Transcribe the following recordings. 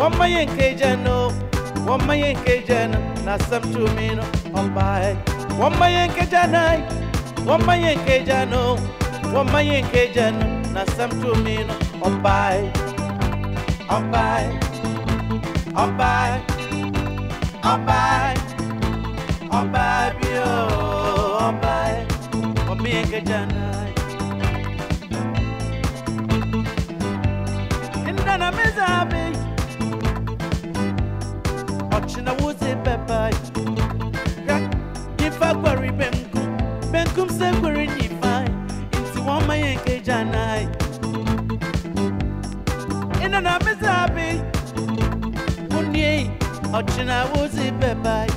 Wama yenke jana, wama yenke jano, wama yenke jana, na sam tumino ombai. Wama yenke jana, wama yenke jano, wama yenke jana, na sam tumino ombai. Ombai, ombai, ombai, ombai bio, ombai, wama yenke jana. Inda na mezabe Ochina wuzi pepai Nifa kwari benkum Benkum se kwari nifa Inti wama yenke janai Inda na mezabe Munye Ochina wuzi pepai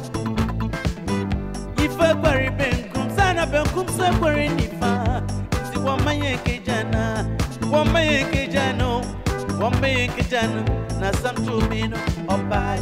Nifa kwari benkum Sana benkum se kwari nifa Inti wama yenke jana Wama yenke jano Wama yenke jano Na sam tumino Obai Obai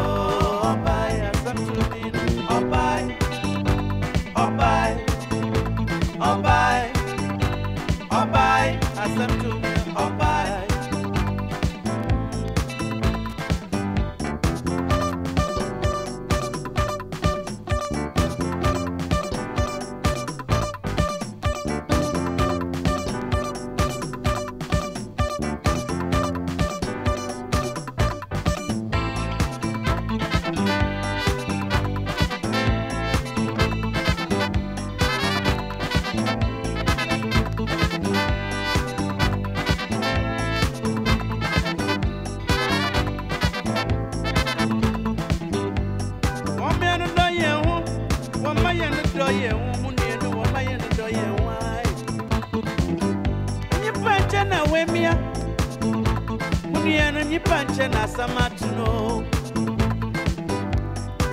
Nkyɛn na wemia, mú ní ẹnu na asama tuno.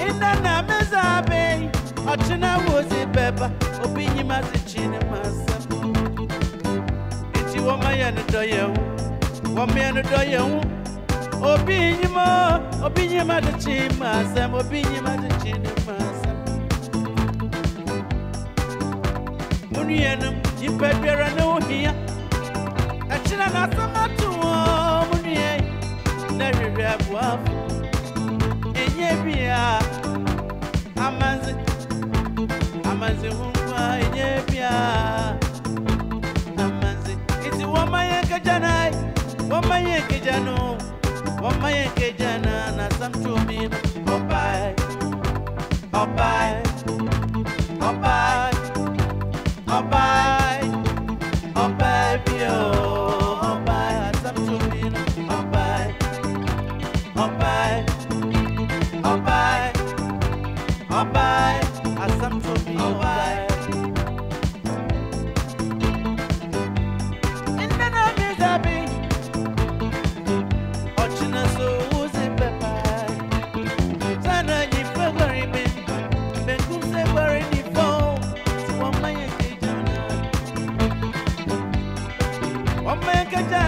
Ina na meza abe, ɔkyena wozi bɛba, obi nyima zi kyi ne ma asam. Eti wọ́n má yẹ̀ ní dọ́ yẹ̀ wọ́n, wọ́n mẹ́ ní dọ́ yẹ̀ wọ́n. Obi nyima, obi nyima de kyi ma asam, obi nyima de kyi ne ma asam. Mú ní ẹnu nyimpa biara ne wo hia. Ɛkyerɛ na asɛm ato wɔn mu nua na hwehwɛ aboafo. Ɛnyɛ bia amanze, amanze ho nkwa ɛnyɛ bia amanze. Nti wɔma yɛn kagya na wɔma yɛn kagya na na asɛm to Wamekejana, wamekejana,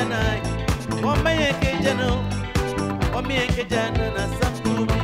janai. O me ye ke jano o me na sa ko mi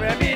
Remy.